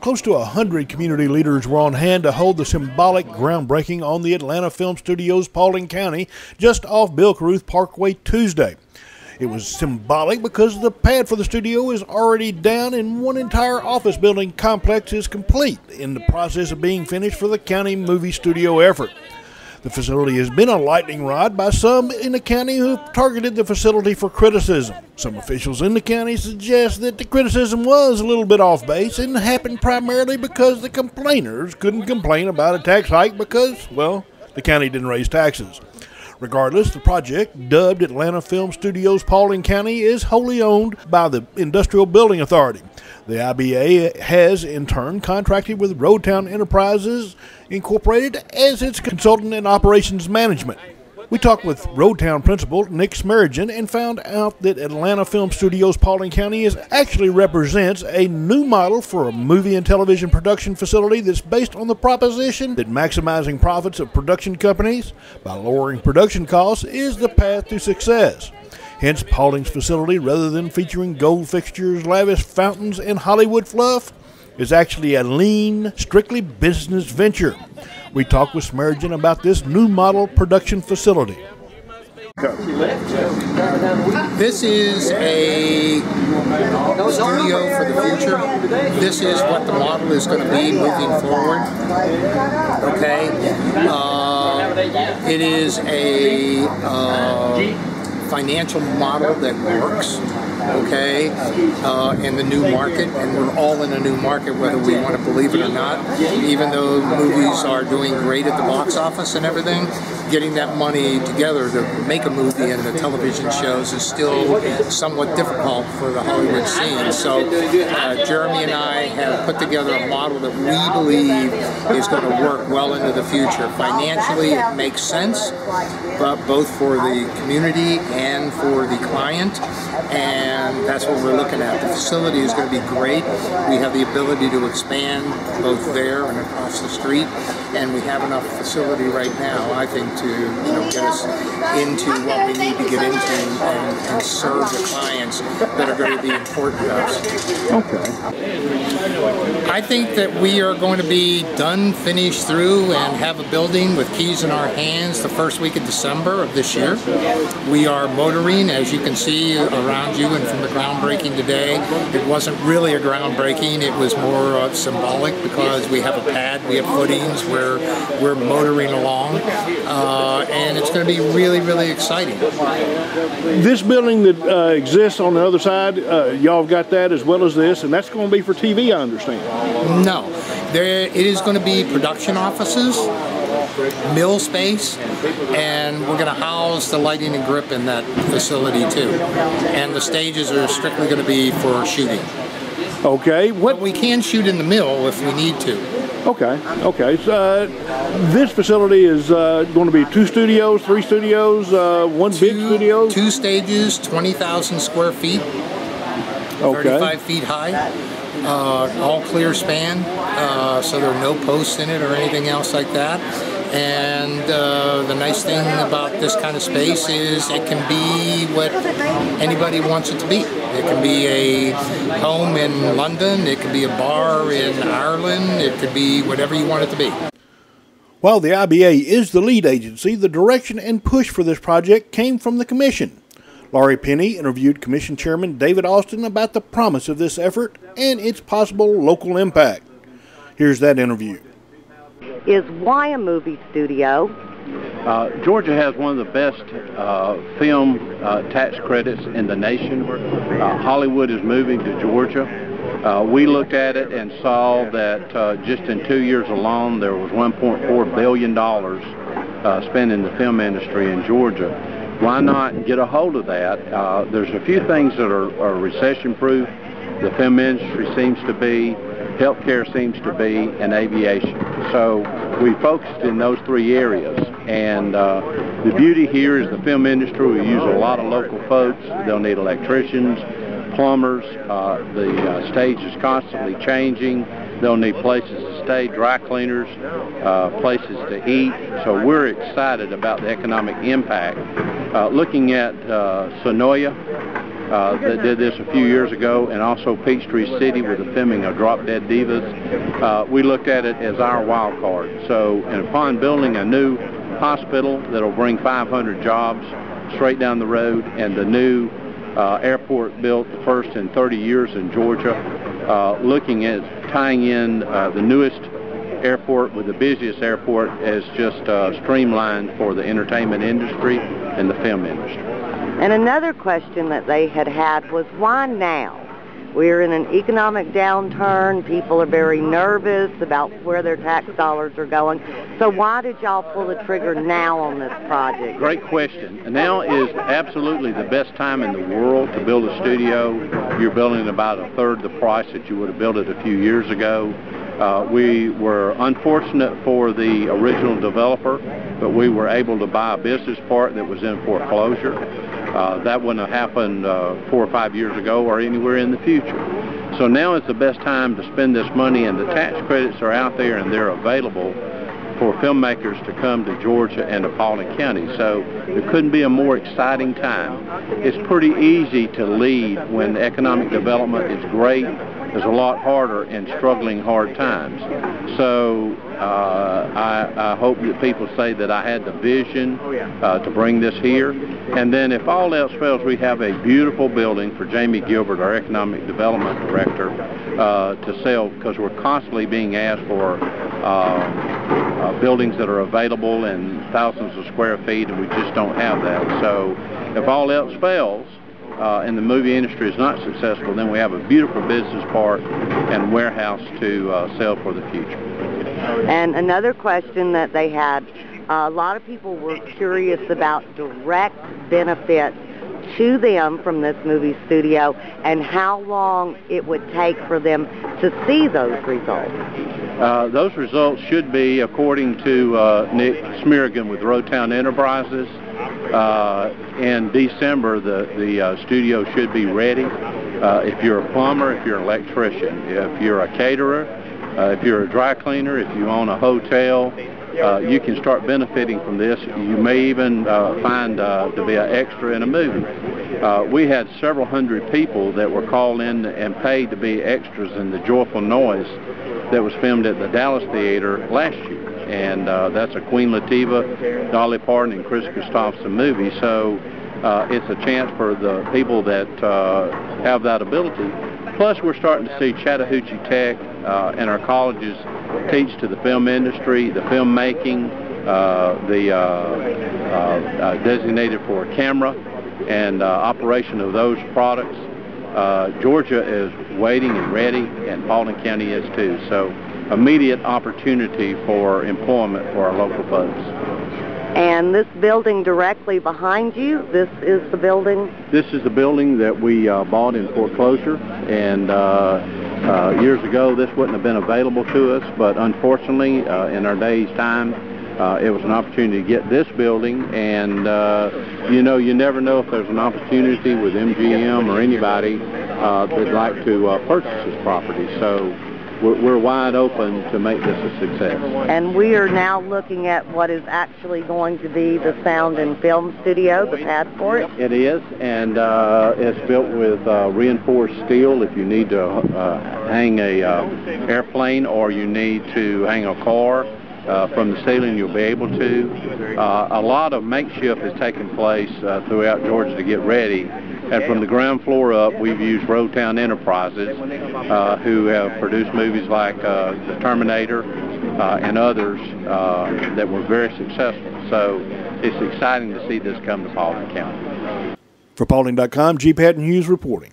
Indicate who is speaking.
Speaker 1: Close to a hundred community leaders were on hand to hold the symbolic groundbreaking on the Atlanta Film Studios, Paulding County, just off Bill Parkway Tuesday. It was symbolic because the pad for the studio is already down and one entire office building complex is complete in the process of being finished for the county movie studio effort. The facility has been a lightning rod by some in the county who targeted the facility for criticism. Some officials in the county suggest that the criticism was a little bit off base and happened primarily because the complainers couldn't complain about a tax hike because, well, the county didn't raise taxes. Regardless, the project, dubbed Atlanta Film Studios Paulding County, is wholly owned by the Industrial Building Authority. The IBA has, in turn, contracted with Roadtown Enterprises Incorporated as its consultant in operations management. We talked with Roadtown principal Nick Smerigan and found out that Atlanta Film Studios Paulding County is actually represents a new model for a movie and television production facility that's based on the proposition that maximizing profits of production companies by lowering production costs is the path to success. Hence, Paulding's facility, rather than featuring gold fixtures, lavish fountains, and Hollywood fluff, is actually a lean, strictly business venture. We talked with Smerigan about this new model production facility.
Speaker 2: This is a studio for the future. This is what the model is going to be moving forward. Okay. Uh, it is a uh, financial model that works okay, uh, in the new market, and we're all in a new market, whether we want to believe it or not. Even though movies are doing great at the box office and everything, getting that money together to make a movie and the television shows is still somewhat difficult for the Hollywood scene. So uh, Jeremy and I have put together a model that we believe is going to work well into the future. Financially, it makes sense, but both for the community and for the client. And that's what we're looking at. The facility is going to be great. We have the ability to expand both there and across the street. And we have enough facility right now, I think, to you know get us into what we need to get into and, and serve the clients that are going to be important to us.
Speaker 1: Okay.
Speaker 2: I think that we are going to be done, finished through, and have a building with keys in our hands the first week of December of this year. We are motoring, as you can see around you and from the groundbreaking today. It wasn't really a groundbreaking, it was more uh, symbolic because we have a pad, we have footings, we're, we're motoring along. Uh, uh, and it's going to be really, really exciting.
Speaker 1: This building that uh, exists on the other side, uh, y'all have got that as well as this, and that's going to be for TV, I understand.
Speaker 2: No, there it is going to be production offices, mill space, and we're going to house the lighting and grip in that facility too. And the stages are strictly going to be for shooting.
Speaker 1: Okay. What
Speaker 2: but we can shoot in the mill if we need to.
Speaker 1: Okay, okay. So, uh, this facility is uh, going to be two studios, three studios, uh, one two, big studio?
Speaker 2: Two stages, 20,000 square feet, okay. 35 feet high, uh, all clear span, uh, so there are no posts in it or anything else like that. And uh, the nice thing about this kind of space is it can be what anybody wants it to be. It can be a home in London, it can be a bar in Ireland, it could be whatever you want it to be.
Speaker 1: While the IBA is the lead agency, the direction and push for this project came from the Commission. Laurie Penny interviewed Commission Chairman David Austin about the promise of this effort and its possible local impact. Here's that interview
Speaker 3: is why a movie studio?
Speaker 4: Uh, Georgia has one of the best uh, film uh, tax credits in the nation. Uh, Hollywood is moving to Georgia. Uh, we looked at it and saw that uh, just in two years alone, there was $1.4 billion spent in the film industry in Georgia. Why not get a hold of that? there's a few things that are, are recession-proof. The film industry seems to be healthcare seems to be, and aviation. So we focused in those three areas. And uh, the beauty here is the film industry will use a lot of local folks. They'll need electricians, plumbers. Uh, the uh, stage is constantly changing. They'll need places to stay, dry cleaners, uh, places to eat. So we're excited about the economic impact. Uh, looking at uh, Senoia, uh, that did this a few years ago, and also Peachtree City with the filming of Drop Dead Divas. Uh, we looked at it as our wild card. So, and upon building a new hospital that'll bring 500 jobs straight down the road, and the new uh, airport built the first in 30 years in Georgia, uh, looking at tying in uh, the newest airport with the busiest airport as just uh, streamlined for the entertainment industry and the film industry.
Speaker 3: And another question that they had had was why now? We're in an economic downturn. People are very nervous about where their tax dollars are going. So why did y'all pull the trigger now on this project?
Speaker 4: Great question. Now is absolutely the best time in the world to build a studio. You're building about a third the price that you would have built it a few years ago. Uh, we were unfortunate for the original developer, but we were able to buy a business park that was in foreclosure. Uh, that wouldn't have happened uh, four or five years ago or anywhere in the future. So now is the best time to spend this money, and the tax credits are out there and they're available for filmmakers to come to Georgia and to Paulding County. So there couldn't be a more exciting time. It's pretty easy to lead when economic development is great is a lot harder in struggling hard times. So uh, I, I, hope that people say that I had the vision uh, to bring this here. And then if all else fails, we have a beautiful building for Jamie Gilbert, our Economic Development Director, uh, to sell because we're constantly being asked for uh, uh, buildings that are available in thousands of square feet, and we just don't have that. So if all else fails, uh, and the movie industry is not successful, then we have a beautiful business park and warehouse to uh, sell for the future.
Speaker 3: And another question that they had, uh, a lot of people were curious about direct benefits to them from this movie studio and how long it would take for them to see those results.
Speaker 4: Uh, those results should be, according to uh, Nick Smerigan with Roadtown Enterprises, in December, the, the uh, studio should be ready. Uh, if you're a plumber, if you're an electrician, if you're a caterer, uh, if you're a dry cleaner, if you own a hotel, uh, you can start benefiting from this. You may even uh, find uh, to be an extra in a movie. Uh, we had several hundred people that were called in and paid to be extras in the Joyful Noise that was filmed at the Dallas Theater last year and uh, that's a Queen Latifah, Dolly Parton, and Kris Kristofferson movie. So uh, it's a chance for the people that uh, have that ability. Plus, we're starting to see Chattahoochee Tech uh, and our colleges teach to the film industry, the filmmaking, uh, the uh, uh, designated for camera and uh, operation of those products. Uh, Georgia is waiting and ready, and Paulding County is too. So immediate opportunity for employment for our local folks.
Speaker 3: And this building directly behind you, this is the building?
Speaker 4: This is the building that we uh, bought in foreclosure, and uh, uh, years ago this wouldn't have been available to us, but unfortunately uh, in our day's time uh, it was an opportunity to get this building, and uh, you know, you never know if there's an opportunity with MGM or anybody that'd like to purchase this property. So we're, we're wide open to make this a success.
Speaker 3: And we are now looking at what is actually going to be the sound and film studio, the pad for it.
Speaker 4: It is, and uh, it's built with uh, reinforced steel. If you need to uh, hang a uh, airplane or you need to hang a car, uh, from the ceiling you'll be able to. Uh, a lot of makeshift has taken place uh, throughout Georgia to get ready. And from the ground floor up, we've used Roadtown Enterprises, uh, who have produced movies like uh, The Terminator uh, and others that were very successful. So it's exciting to see this come to Paulding County.
Speaker 1: For Paulding.com, G. Patton Hughes reporting.